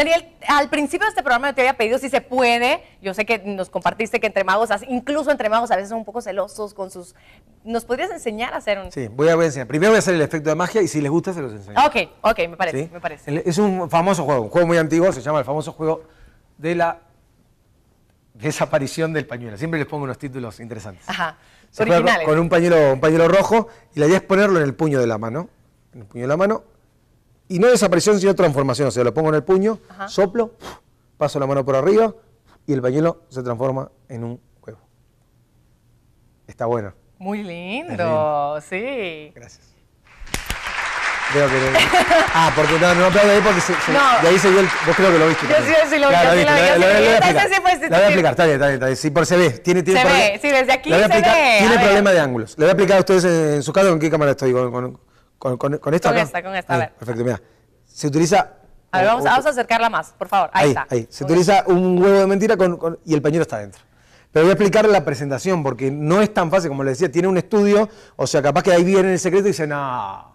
Daniel, al principio de este programa yo te había pedido si se puede. Yo sé que nos compartiste que entre magos, incluso entre magos a veces son un poco celosos con sus... ¿Nos podrías enseñar a hacer un...? Sí, voy a, voy a enseñar. Primero voy a hacer el efecto de magia y si les gusta se los enseño. Ok, ok, me parece, ¿Sí? me parece. Es un famoso juego, un juego muy antiguo, se llama el famoso juego de la desaparición del pañuelo. Siempre les pongo unos títulos interesantes. Ajá, Se originales. con, con un pañuelo, un pañuelo rojo y la idea es ponerlo en el puño de la mano. En el puño de la mano. Y no desaparición, sino transformación. O sea, lo pongo en el puño, Ajá. soplo, paso la mano por arriba y el pañuelo se transforma en un huevo. Está bueno. Muy lindo, sí. Gracias. Veo que no- Ah, porque no, no aplaudo ahí porque se, se- No. de ahí se vio el. Vos creo que lo viste. Yo sí, sí lo vi, Claro, lo lo la vi. voy a explicar. La voy a sí. explicar, está bien, está bien, está bien. Sí, por se ve. Tiene, tiene Se ve, sí, desde aquí se ve, Tiene problema de ángulos. Le voy a explicar a ustedes en, en su caso con qué cámara estoy. ¿Con, con, con, con- con esta Con acá? esta, con esta, a ver. Perfecto, mira. Se utiliza. A ver, vamos, o- vamos a acercarla más, por favor. Ahí, Ahí, está. ahí. Se utiliza un huevo de mentira con- con- y el pañuelo está adentro. Pero voy a explicar la presentación porque no es tan fácil, como les decía, tiene un estudio, o sea, capaz que ahí viene el secreto y dicen, no.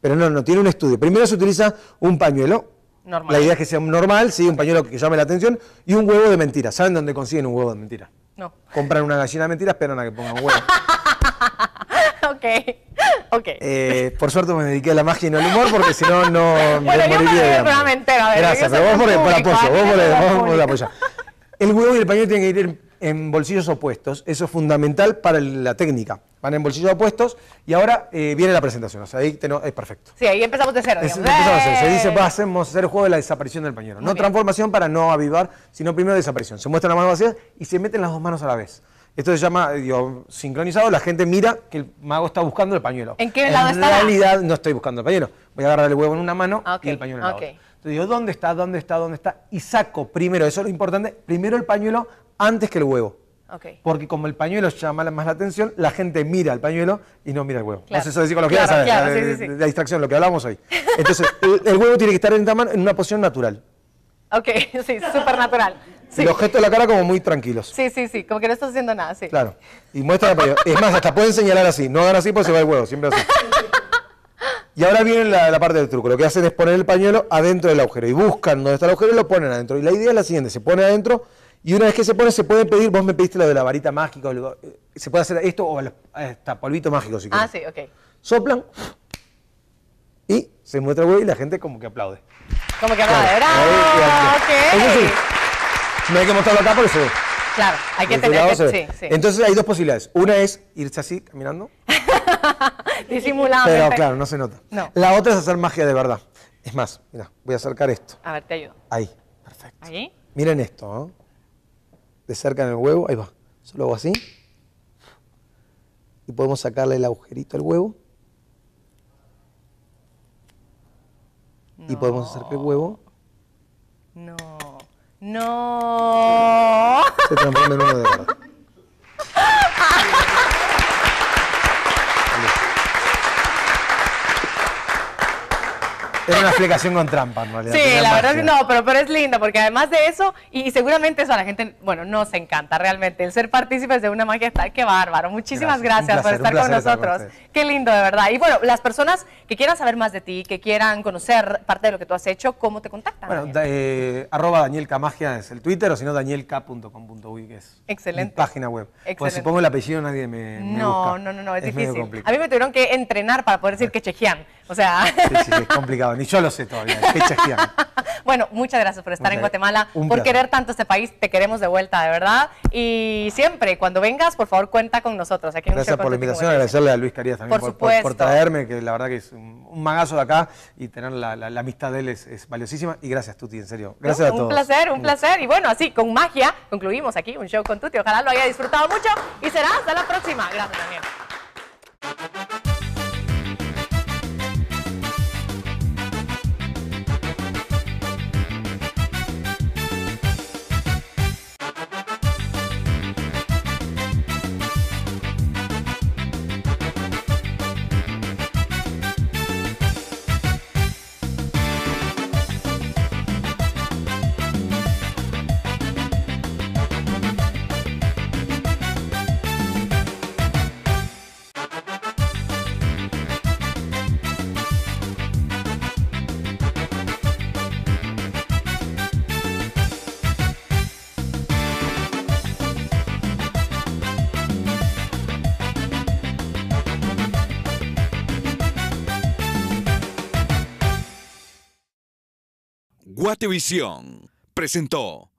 Pero no, no, tiene un estudio. Primero se utiliza un pañuelo. Normal. La idea es que sea normal, sí, un pañuelo que llame la atención y un huevo de mentira. ¿Saben dónde consiguen un huevo de mentira? No. Compran una gallina de mentira, esperan a que pongan un huevo. ok, ok. Eh, por suerte me dediqué a la magia y no al humor, porque si no, no Bueno, yo me moriría vi de el hambre. programa entero, a ver, Gracias, yo pero vos por, por público, apoyo, vos por, soy vos por apoyo. El huevo y el pañuelo tienen que ir en, bolsillos opuestos. Eso es fundamental para el- la técnica. Van en bolsillos opuestos y ahora eh, viene la presentación. O sea, ahí te no- es perfecto. Sí, ahí empezamos de cero. Es- empezamos a hacer. Se ¡Eh! dice, vamos a hacer el juego de la desaparición del pañuelo. Muy no bien. transformación para no avivar, sino primero desaparición. Se muestran las manos vacías y se meten las dos manos a la vez. Esto se llama digo, sincronizado. La gente mira que el mago está buscando el pañuelo. ¿En qué lado En estará? realidad no estoy buscando el pañuelo. Voy a agarrar el huevo en una mano Ah, ok, y el pañuelo en la ok. otra. Entonces digo, ¿dónde está? ¿Dónde está? ¿Dónde está? Y saco primero, eso es lo importante, primero el pañuelo antes que el huevo. Ok. Porque como el pañuelo llama más la atención, la gente mira el pañuelo y no mira el huevo. Claro. No sé eso de psicología, Claro, ¿sabes? claro, La- sí, sí, la distracción, lo que hablamos hoy. Entonces, el, el huevo tiene que estar en, en una posición natural. Ok, sí, súper natural. Sí. Los gestos de la cara como muy tranquilos. sí, sí, sí, como que no estás haciendo nada, sí. Claro. Y muestra el pañuelo. Es más, hasta pueden señalar así. No hagan así porque se va el huevo, siempre así. Y ahora viene la, la parte del truco. Lo que hacen es poner el pañuelo adentro del agujero. Y buscan dónde está el agujero y lo ponen adentro. Y la idea es la siguiente: se pone adentro y una vez que se pone, se puede pedir. Vos me pediste lo de la varita mágica. o eh, se puede hacer esto o hasta polvito mágico si Ah, querés. sí, ok. Soplan y se muestra el huevo y la gente como que aplaude. Como que hablaba de Ahí, bravo, ahí, Eso sí, ok. No hay que mostrarlo acá porque se ve. Claro, hay que este tener que, sí, sí. Entonces hay dos posibilidades. Una es irse así, caminando. Disimuladamente. Pero claro, no se nota. No. La otra es hacer magia de verdad. Es más, mira, voy a acercar esto. A ver, te ayudo. Ahí, perfecto. Ahí. Miren esto, ¿no? De cerca en el huevo, ahí va. Solo hago así. Y podemos sacarle el agujerito al huevo. Y podemos hacer que el huevo No. No. se en. Era una explicación con trampa, en realidad. Sí, tenía la verdad magia. que no, pero, pero es lindo porque además de eso, y, y seguramente eso a la gente, bueno, nos encanta realmente, el ser partícipes de una magia está, qué bárbaro. Muchísimas Gracias, por estar con placer estar con nosotros. qué lindo, de verdad. Y bueno, las personas que quieran saber más de ti, que quieran conocer parte de lo que tú has hecho, ¿cómo te contactan? Bueno, Daniel? eh, arroba danielcamagia es el Twitter, o si no, danielk.com.uy, que es Excelente. mi página web. Pues si Excelente. pongo el apellido nadie me, me no, busca. no, no, no, es, difícil. A mí me tuvieron que entrenar para poder decir que chequean. O sea, Sí, sí, es complicado. Ni yo lo sé todavía. Bueno, muchas gracias por estar en Guatemala, por placer. querer tanto este país. Te queremos de vuelta, de verdad. Y siempre, cuando vengas, por favor, cuenta con nosotros. Aquí en Gracias por la invitación, agradecerle a Luis Carías también Por por, por- traerme, que la verdad que es un, un magazo de acá y tener la, la- la amistad de él es, es valiosísima. Y gracias, Tuti, en serio. Gracias No, a todos. Un placer, un placer. Y bueno, así, con magia, concluimos aquí un show con Tuti. Ojalá lo haya disfrutado mucho y será hasta la próxima. Gracias, Daniel. Guatevisión presentó